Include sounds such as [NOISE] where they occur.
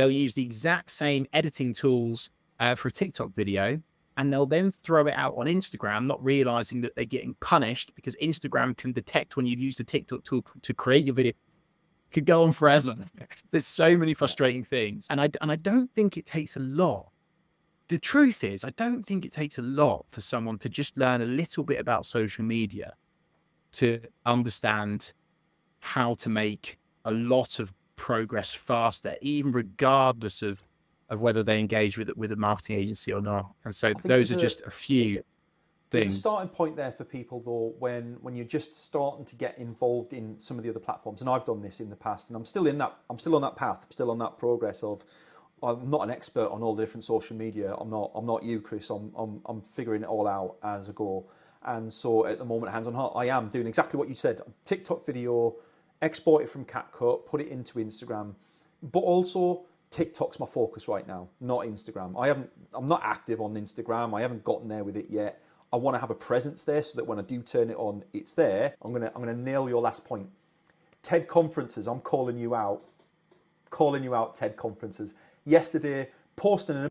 they'll use the exact same editing tools uh, for a TikTok video, and they'll then throw it out on Instagram, not realizing that they're getting punished because Instagram can detect when you've used a TikTok tool to create your video. Could go on forever. [LAUGHS] There's so many frustrating things, and I and I don't think it takes a lot. The truth is, I don't think it takes a lot for someone to just learn a little bit about social media to understand how to make a lot of progress faster, even regardless of of whether they engage with with a marketing agency or not. And so those are just a few things. There's a starting point there for people though when when you're just starting to get involved in some of the other platforms. And I've done this in the past, and I'm still in that. I'm still on that path. I'm still on that progress of. I'm not an expert on all the different social media. I'm not. I'm not you, Chris. I'm. I'm, I'm figuring it all out as I go. And so at the moment, hands on heart, I am doing exactly what you said. TikTok video, export it from CapCut, put it into Instagram, but also TikTok's my focus right now, not Instagram. I haven't, I'm not active on Instagram. I haven't gotten there with it yet. I want to have a presence there so that when I do turn it on, it's there. I'm gonna, I'm gonna nail your last point. TED conferences. I'm calling you out, calling you out. TED conferences. Yesterday, posting an